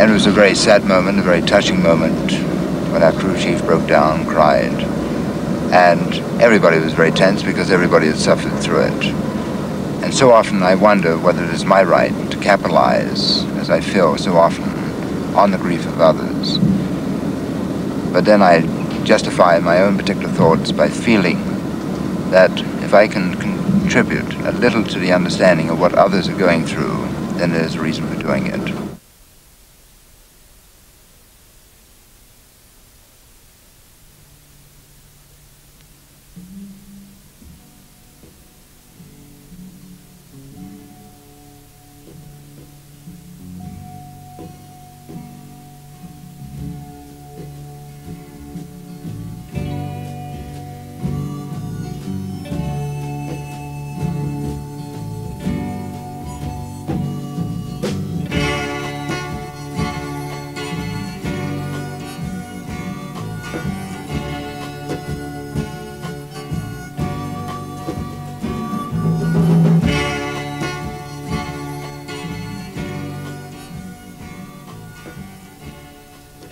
Speaker 11: And it was a very sad moment, a very touching moment, when our crew chief broke down cried. And everybody was very tense because everybody had suffered through it. And so often I wonder whether it is my right to capitalize, as I feel so often, on the grief of others. But then I justify my own particular thoughts by feeling that if I can contribute a little to the understanding of what others are going through, then there's a reason for doing it.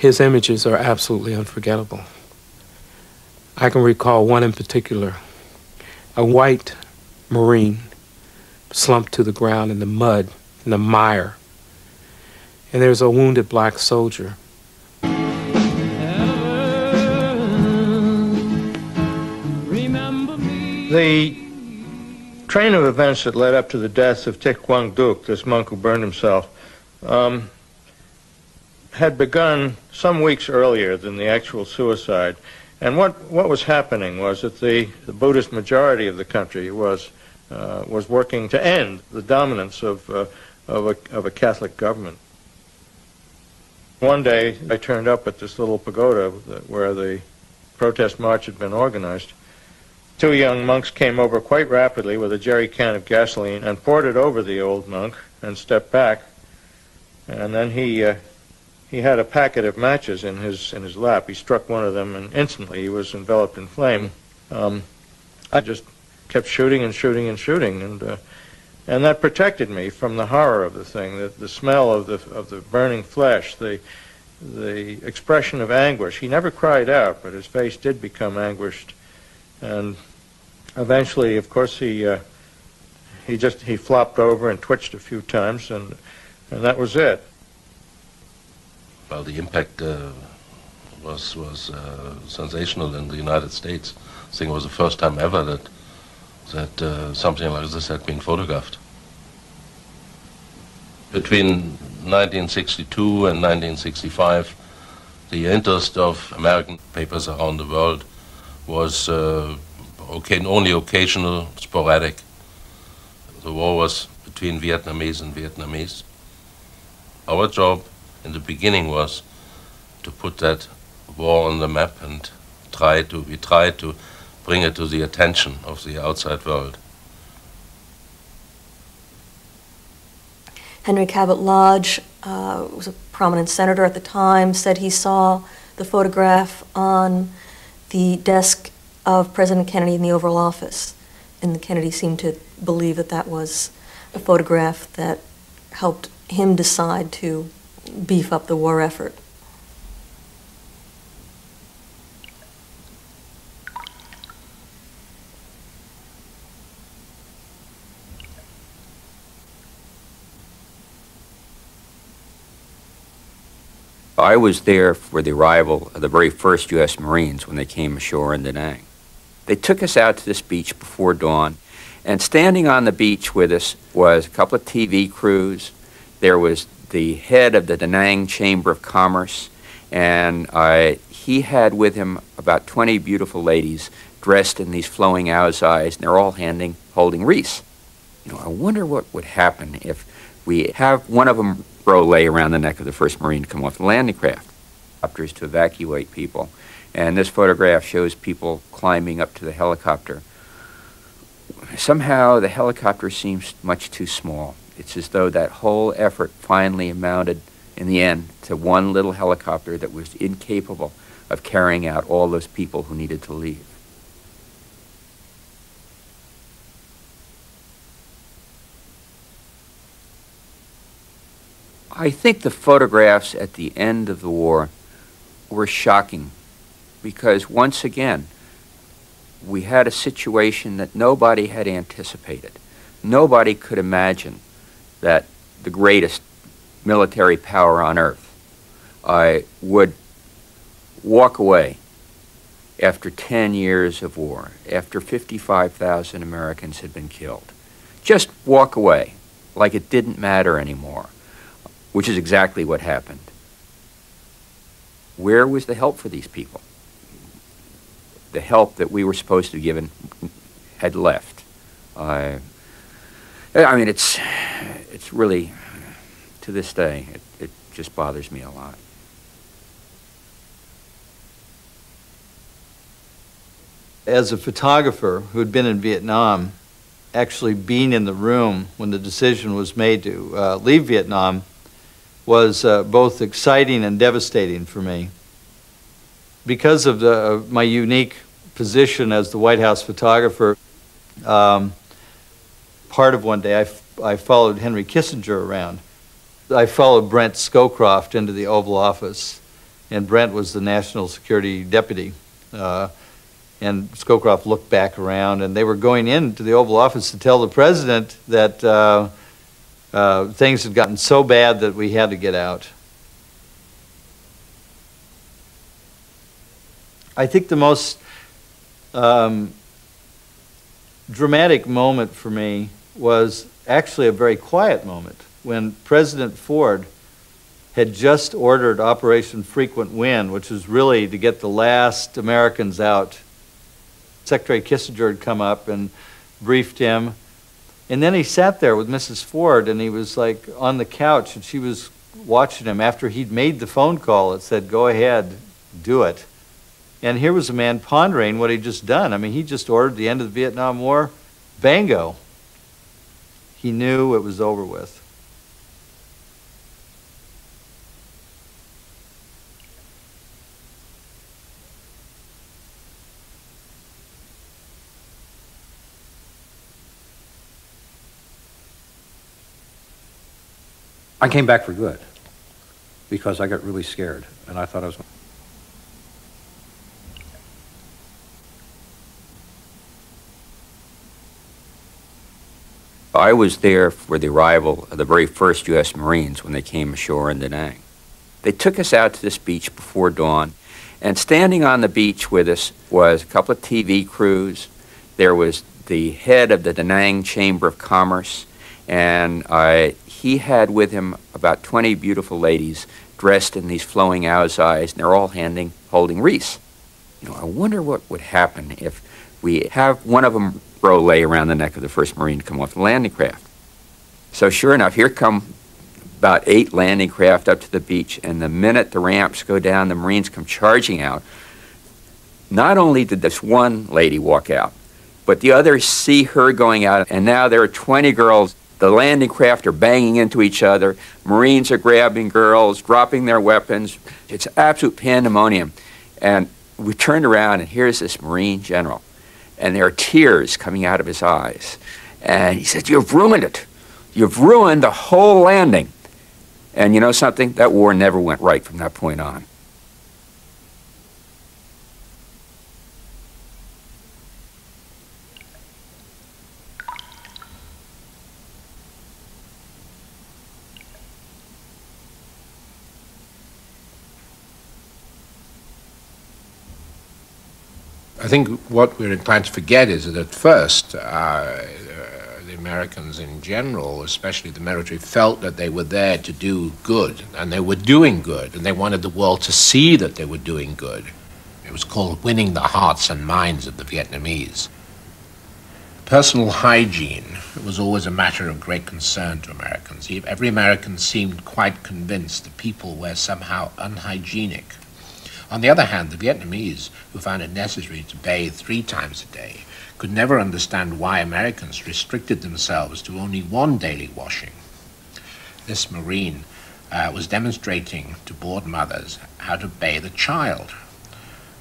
Speaker 4: His images are absolutely unforgettable. I can recall one in particular a white Marine slumped to the ground in the mud, in the mire. And there's a wounded black soldier.
Speaker 5: The train of events that led up to the death of Thich Quang Duc, this monk who burned himself, um, had begun some weeks earlier than the actual suicide. And what, what was happening was that the, the Buddhist majority of the country was, uh, was working to end the dominance of, uh, of, a, of a Catholic government. One day, I turned up at this little pagoda where the protest march had been organized. Two young monks came over quite rapidly with a jerry can of gasoline and poured it over the old monk and stepped back. And then he uh, he had a packet of matches in his in his lap. He struck one of them, and instantly he was enveloped in flame. Um, I just kept shooting and shooting and shooting, and uh, and that protected me from the horror of the thing, the, the smell of the of the burning flesh, the the expression of anguish. He never cried out, but his face did become anguished, and eventually, of course, he uh, he just he flopped over and twitched a few times, and and that was it
Speaker 6: well, the impact uh, was was uh, sensational in the United States. I think it was the first time ever that that uh, something like this had been photographed. Between 1962 and 1965, the interest of American papers around the world was uh, okay, only occasional, sporadic. The war was between Vietnamese and Vietnamese. Our job in the beginning was to put that war on the map and try to we tried to bring it to the attention of the outside world.
Speaker 7: Henry Cabot Lodge uh, was a prominent senator at the time, said he saw the photograph on the desk of President Kennedy in the Oval Office. And Kennedy seemed to believe that that was a photograph that helped him decide to beef up the war effort.
Speaker 8: I was there for the arrival of the very first U.S. Marines when they came ashore in Da Nang. They took us out to this beach before dawn, and standing on the beach with us was a couple of TV crews. There was the head of the Da Nang Chamber of Commerce, and uh, he had with him about 20 beautiful ladies dressed in these flowing ao dais, and they're all handing, holding wreaths. You know, I wonder what would happen if we have one of them lay around the neck of the first Marine to come off the landing craft. Helicopters to evacuate people. And this photograph shows people climbing up to the helicopter. Somehow the helicopter seems much too small. It's as though that whole effort finally amounted in the end to one little helicopter that was incapable of carrying out all those people who needed to leave. I think the photographs at the end of the war were shocking because once again, we had a situation that nobody had anticipated. Nobody could imagine that the greatest military power on earth uh, would walk away after 10 years of war, after 55,000 Americans had been killed. Just walk away like it didn't matter anymore which is exactly what happened. Where was the help for these people? The help that we were supposed to be given had left. Uh, I mean, it's, it's really, to this day, it, it just bothers me a lot.
Speaker 2: As a photographer who had been in Vietnam, actually being in the room when the decision was made to uh, leave Vietnam was uh, both exciting and devastating for me. Because of the, my unique position as the White House photographer, um, part of one day I, I followed Henry Kissinger around. I followed Brent Scowcroft into the Oval Office, and Brent was the national security deputy. Uh, and Scowcroft looked back around, and they were going into the Oval Office to tell the president that uh, uh, things had gotten so bad that we had to get out. I think the most um, dramatic moment for me was actually a very quiet moment when President Ford had just ordered Operation Frequent Wind, which was really to get the last Americans out. Secretary Kissinger had come up and briefed him and then he sat there with Mrs. Ford and he was like on the couch and she was watching him after he'd made the phone call that said, Go ahead, do it. And here was a man pondering what he'd just done. I mean, he just ordered the end of the Vietnam War. Bango. He knew it was over with.
Speaker 13: I came back for good because I got really scared and I thought I was.
Speaker 8: I was there for the arrival of the very first U.S. Marines when they came ashore in Da Nang. They took us out to this beach before dawn, And standing on the beach with us was a couple of TV crews. There was the head of the Da Nang Chamber of Commerce, and uh, he had with him about 20 beautiful ladies dressed in these flowing ao dais, and they're all handing, holding wreaths. You know, I wonder what would happen if we have one of them row lay around the neck of the first Marine to come off the landing craft. So sure enough, here come about eight landing craft up to the beach, and the minute the ramps go down, the Marines come charging out. Not only did this one lady walk out, but the others see her going out, and now there are 20 girls. The landing craft are banging into each other. Marines are grabbing girls, dropping their weapons. It's absolute pandemonium. And we turned around, and here's this Marine general, and there are tears coming out of his eyes. And he said, You've ruined it. You've ruined the whole landing. And you know something? That war never went right from that point on.
Speaker 9: Think what we're inclined to forget is that at first, uh, the Americans in general, especially the military, felt that they were there to do good, and they were doing good, and they wanted the world to see that they were doing good. It was called winning the hearts and minds of the Vietnamese. Personal hygiene was always a matter of great concern to Americans. Every American seemed quite convinced that people were somehow unhygienic. On the other hand, the Vietnamese, who found it necessary to bathe three times a day, could never understand why Americans restricted themselves to only one daily washing. This Marine uh, was demonstrating to bored mothers how to bathe a child.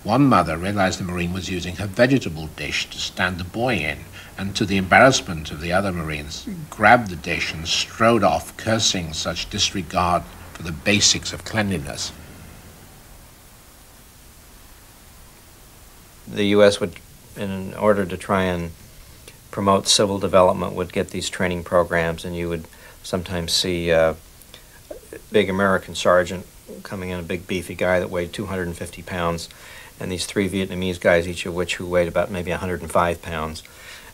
Speaker 9: One mother realized the Marine was using her vegetable dish to stand the boy in, and to the embarrassment of the other Marines, grabbed the dish and strode off, cursing such disregard for the basics of cleanliness.
Speaker 10: The U.S. would, in order to try and promote civil development, would get these training programs, and you would sometimes see a big American sergeant coming in, a big beefy guy that weighed 250 pounds, and these three Vietnamese guys, each of which who weighed about maybe 105 pounds,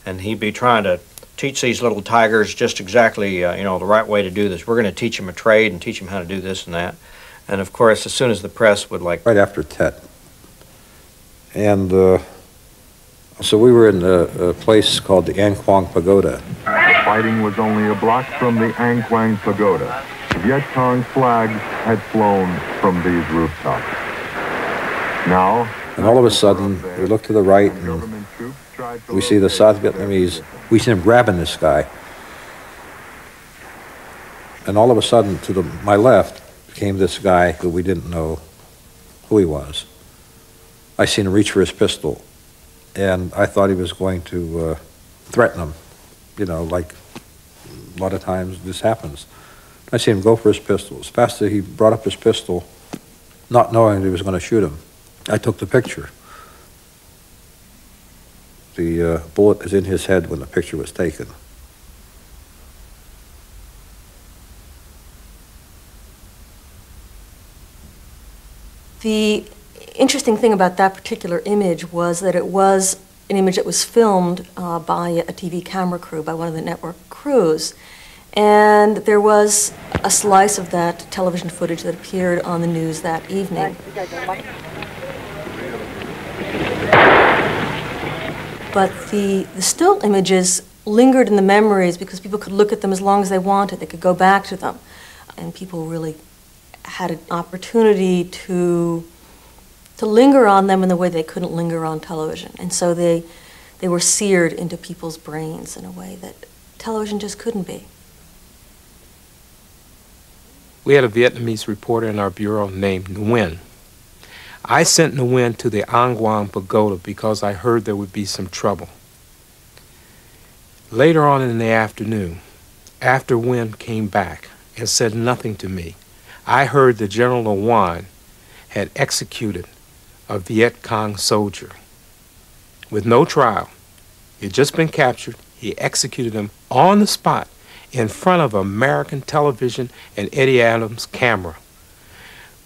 Speaker 10: and he'd be trying to teach these little tigers just exactly, uh, you know, the right way to do this. We're going to teach them a trade and teach them how to do this and that. And of course, as soon as the press would like
Speaker 13: right after Tet, and uh, so we were in a, a, place called the An Quang Pagoda.
Speaker 16: The fighting was only a block from the An Quang Pagoda. Viet Cong flags had flown from these rooftops. Now,
Speaker 13: and all of a sudden, we look to the right and we see the South Vietnamese. We see them grabbing this guy. And all of a sudden, to the, my left, came this guy who we didn't know who he was. I seen him reach for his pistol, and I thought he was going to uh, threaten him. You know, like a lot of times this happens. I seen him go for his pistol. As fast as he brought up his pistol, not knowing he was going to shoot him, I took the picture. The uh, bullet is in his head when the picture was taken.
Speaker 7: The interesting thing about that particular image was that it was an image that was filmed uh, by a TV camera crew, by one of the network crews. And there was a slice of that television footage that appeared on the news that evening. But the, the still images lingered in the memories because people could look at them as long as they wanted. They could go back to them. And people really had an opportunity to to linger on them in the way they couldn't linger on television. And so they, they were seared into people's brains in a way that television just couldn't be.
Speaker 4: We had a Vietnamese reporter in our bureau named Nguyen. I sent Nguyen to the An Quang Pagoda because I heard there would be some trouble. Later on in the afternoon, after Nguyen came back and said nothing to me, I heard that General Nguyen had executed a Viet Cong soldier with no trial. He had just been captured. He executed him on the spot in front of American television and Eddie Adams' camera.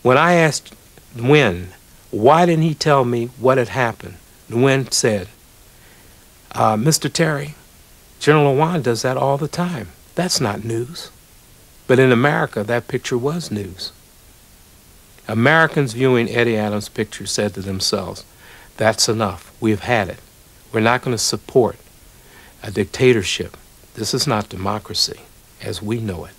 Speaker 4: When I asked Nguyen Why didn't he tell me what had happened? Nguyen said, uh, Mr. Terry, General Loan does that all the time. That's not news. But in America, that picture was news. Americans viewing Eddie Adams' picture said to themselves, that's enough. We've had it. We're not going to support a dictatorship. This is not democracy as we know it.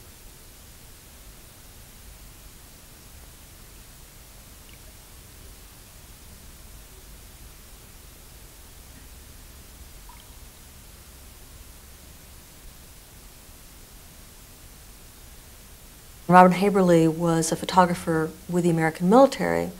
Speaker 7: Robert Haeberle was a photographer with the American military